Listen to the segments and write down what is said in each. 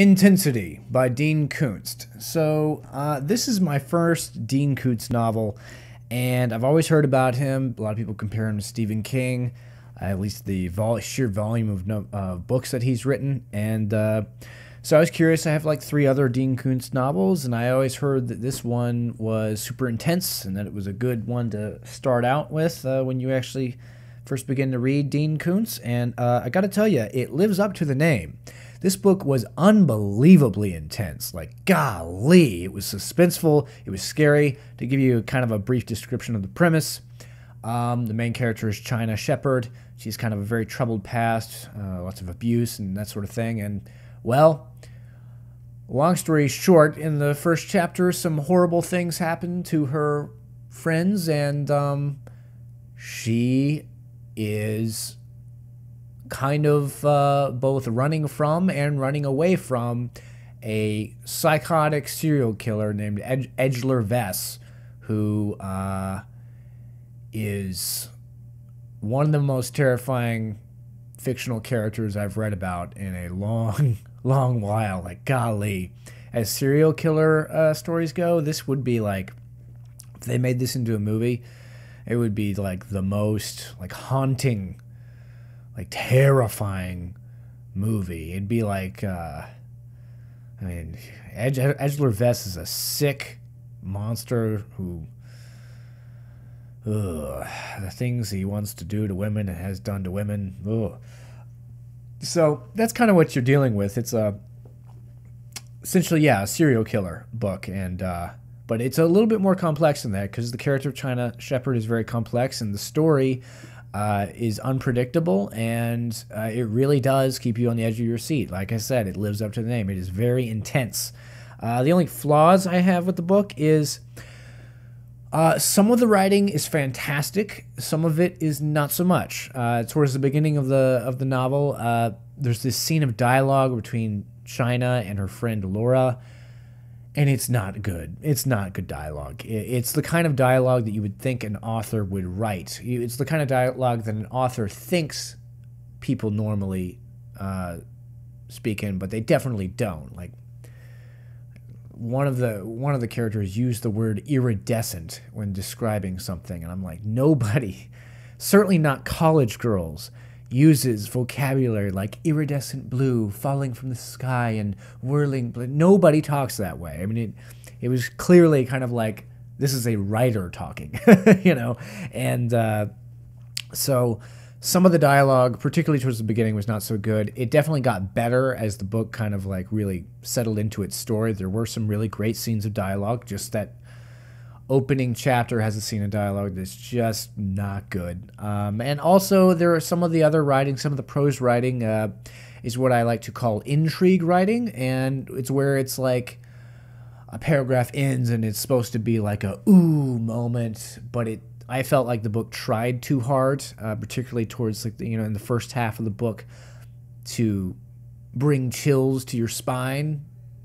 Intensity by Dean Koontz. So, uh, this is my first Dean Koontz novel, and I've always heard about him. A lot of people compare him to Stephen King, at least the vol- sheer volume of no- uh, books that he's written. And uh, so I was curious. I have like three other Dean Koontz novels, and I always heard that this one was super intense and that it was a good one to start out with uh, when you actually first begin to read Dean Koontz. And uh, I got to tell you, it lives up to the name. This book was unbelievably intense. Like, golly, it was suspenseful, it was scary. To give you kind of a brief description of the premise, um, the main character is Chyna Shepherd. She's kind of a very troubled past, uh, lots of abuse and that sort of thing. And, well, long story short, in the first chapter, some horrible things happen to her friends, and um, she is kind of uh, both running from and running away from a psychotic serial killer named Ed- Edgler Vess, who uh, is one of the most terrifying fictional characters I've read about in a long, long while. Like, golly. As serial killer uh, stories go, this would be like, if they made this into a movie, it would be like the most like haunting like terrifying movie. It'd be like, uh, I mean, Edge, Edgler Vess is a sick monster who, ugh, the things he wants to do to women and has done to women. Ugh. So that's kind of what you're dealing with. It's a essentially, yeah, a serial killer book, and uh, but it's a little bit more complex than that because the character of Chyna Shepherd is very complex, and the story uh, is unpredictable and uh, it really does keep you on the edge of your seat. Like I said, it lives up to the name. It is very intense. Uh, the only flaws I have with the book is uh, some of the writing is fantastic. Some of it is not so much. Uh, towards the beginning of the of the novel, uh, there's this scene of dialogue between Chyna and her friend Laura and it's not good. It's not good dialogue. It's the kind of dialogue that you would think an author would write. It's the kind of dialogue that an author thinks people normally uh, speak in, but they definitely don't. Like one of the one of the characters used the word iridescent when describing something, and I'm like, nobody, certainly not college girls, uses vocabulary like iridescent blue falling from the sky and whirling blue. Nobody talks that way. I mean, it, it was clearly kind of like this is a writer talking, you know? And uh, so some of the dialogue, particularly towards the beginning, was not so good. It definitely got better as the book kind of like really settled into its story. There were some really great scenes of dialogue, just that opening chapter has a scene of dialogue that's just not good. Um, and also, there are some of the other writing, some of the prose writing uh, is what I like to call intrigue writing, and it's where it's like a paragraph ends and it's supposed to be like a ooh moment, but it. I felt like the book tried too hard, uh, particularly towards like the, you know in the first half of the book, to bring chills to your spine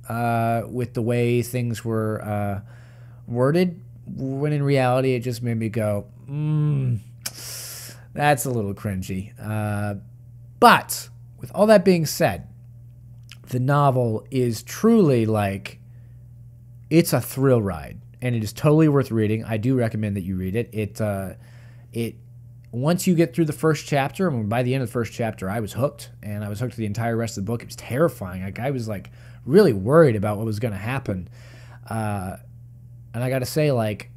uh, with the way things were uh, worded when in reality it just made me go, mm, that's a little cringy. Uh, but with all that being said, the novel is truly like it's a thrill ride, and it is totally worth reading. I do recommend that you read it. It uh, it once you get through the first chapter, I mean, by the end of the first chapter, I was hooked, and I was hooked to the entire rest of the book. It was terrifying. Like I was like really worried about what was going to happen. Uh, and I got to say, like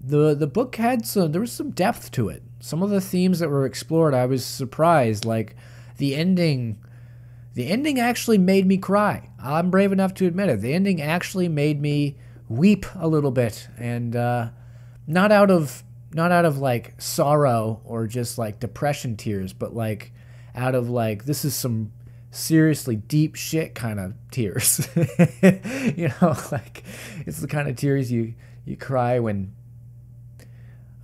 the the book had some there was some depth to it. Some of the themes that were explored, I was surprised. Like the ending, the ending actually made me cry. I'm brave enough to admit it. The ending actually made me weep a little bit, and uh, not out of not out of like sorrow or just like depression tears, but like out of like this is some seriously deep shit kind of tears. you know, like it's the kind of tears you you cry when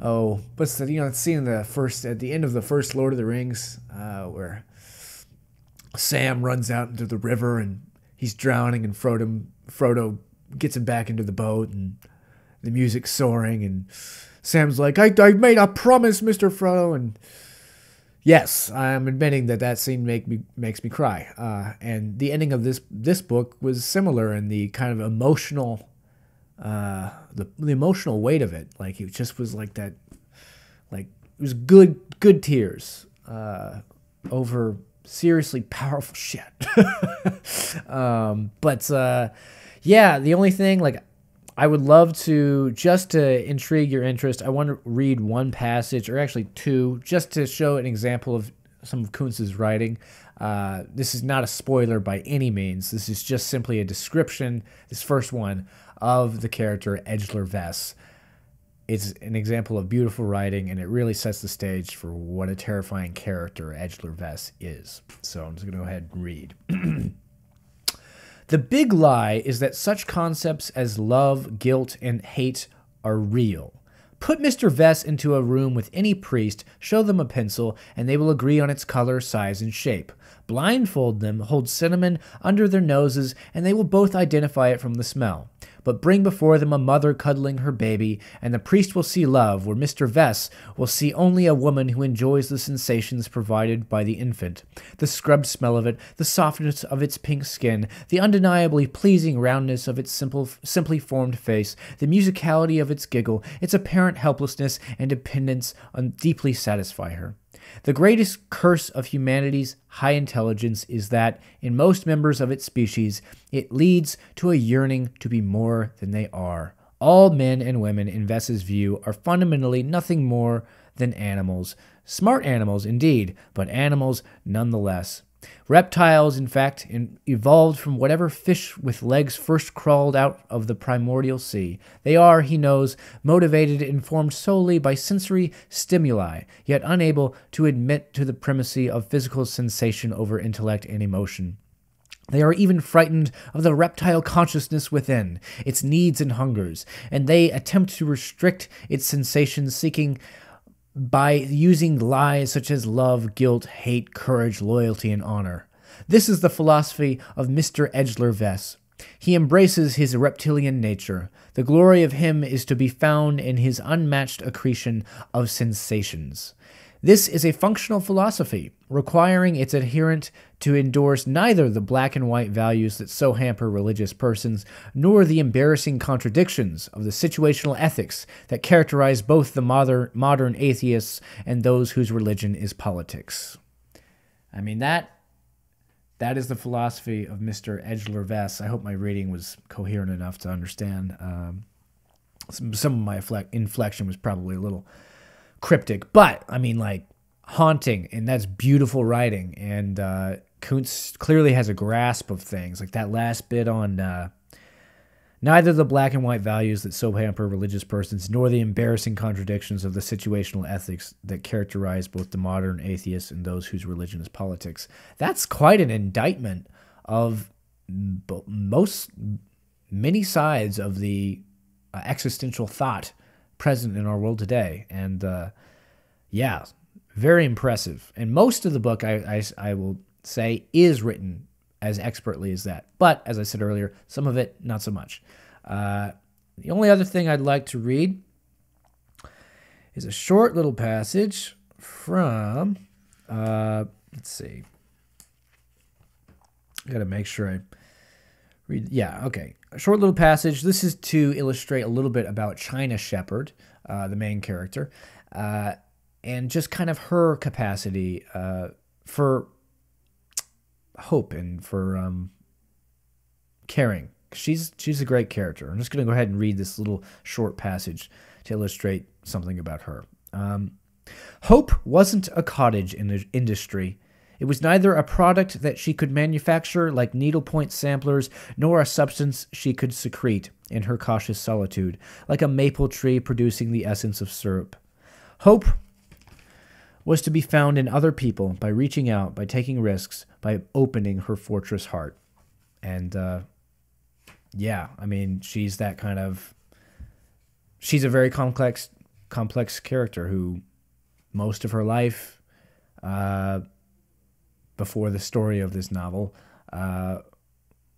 oh, what's the you know scene in the first at the end of the first Lord of the Rings uh, where Sam runs out into the river and he's drowning and Frodo Frodo gets him back into the boat and the music's soaring and Sam's like I I made a promise, Mister Frodo and Yes, I'm admitting that that scene make me makes me cry. Uh, and the ending of this this book was similar in the kind of emotional, uh, the the emotional weight of it. Like it just was like that, like it was good good tears uh, over seriously powerful shit. um, but uh, yeah, the only thing like I would love to just to intrigue your interest. I want to read one passage, or actually two, just to show an example of some of Koontz's writing. Uh, this is not a spoiler by any means. This is just simply a description. This first one of the character Edgler Vess. It's an example of beautiful writing, and it really sets the stage for what a terrifying character Edgler Vess is. So I'm just going to go ahead and read. The big lie is that such concepts as love, guilt, and hate are real. Put Mr. Vess into a room with any priest, show them a pencil, and they will agree on its color, size, and shape. Blindfold them, hold cinnamon under their noses, and they will both identify it from the smell but bring before them a mother cuddling her baby, and the priest will see love, where Mr. Vess will see only a woman who enjoys the sensations provided by the infant. The scrubbed smell of it, the softness of its pink skin, the undeniably pleasing roundness of its simple, simply formed face, the musicality of its giggle, its apparent helplessness and dependence deeply satisfy her. The greatest curse of humanity's high intelligence is that, in most members of its species, it leads to a yearning to be more than they are. All men and women, in Vess's view, are fundamentally nothing more than animals. Smart animals, indeed, but animals nonetheless. Reptiles, in fact, in, evolved from whatever fish with legs first crawled out of the primordial sea. They are, he knows, motivated and informed solely by sensory stimuli, yet unable to admit to the primacy of physical sensation over intellect and emotion. They are even frightened of the reptile consciousness within, its needs and hungers, and they attempt to restrict its sensations, seeking by using lies such as love, guilt, hate, courage, loyalty, and honor. This is the philosophy of Mr. Edgler Vess. He embraces his reptilian nature. The glory of him is to be found in his unmatched accretion of sensations. This is a functional philosophy, requiring its adherent to endorse neither the black and white values that so hamper religious persons, nor the embarrassing contradictions of the situational ethics that characterize both the modern, modern atheists and those whose religion is politics. I mean, that that is the philosophy of Mr. Edgler Vess. I hope my reading was coherent enough to understand. Um, some, some of my inflection was probably a little cryptic, but I mean, like haunting, and that's beautiful writing. And uh, Koontz clearly has a grasp of things, like that last bit on uh, neither the black and white values that so hamper religious persons, nor the embarrassing contradictions of the situational ethics that characterize both the modern atheists and those whose religion is politics. That's quite an indictment of most many sides of the uh, existential thought present in our world today. And uh, yeah, very impressive. And most of the book, I, I, I will say, is written as expertly as that. But as I said earlier, some of it, not so much. Uh, the only other thing I'd like to read is a short little passage from, uh, let's see. I got to make sure I read. Yeah, okay. A short little passage. This is to illustrate a little bit about Chyna Shepherd, uh, the main character, uh, and just kind of her capacity uh, for hope and for um, caring. She's she's a great character. I'm just going to go ahead and read this little short passage to illustrate something about her. Um, hope wasn't a cottage in the industry it was neither a product that she could manufacture like needlepoint samplers, nor a substance she could secrete in her cautious solitude, like a maple tree producing the essence of syrup. Hope was to be found in other people by reaching out, by taking risks, by opening her fortress heart. And uh, yeah, I mean, she's that kind of. She's a very complex, complex character who, most of her life, uh, before the story of this novel uh,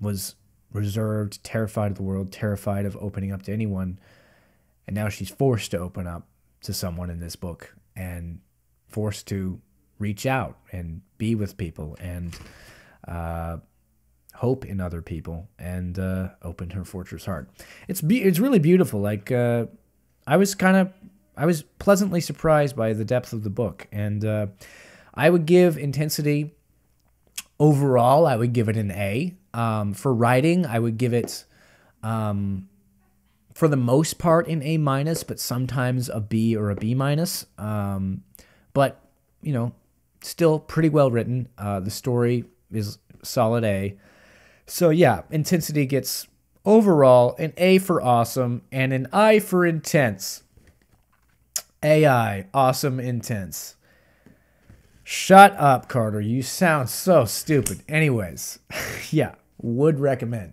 was reserved, terrified of the world, terrified of opening up to anyone. And now she's forced to open up to someone in this book and forced to reach out and be with people and uh, hope in other people and uh, open her fortress heart. It's it's really beautiful. Like uh, I was kind of I was pleasantly surprised by the depth of the book, and uh, I would give intensity overall. I would give it an A. Um, for writing, I would give it. Um, for the most part an A minus, but sometimes a B or a B minus. Um, but you know, still pretty well written. Uh, the story is solid A. So yeah, intensity gets overall an A for awesome and an I for intense. AI, awesome, intense. Shut up, Carter. You sound so stupid. Anyways, yeah, would recommend.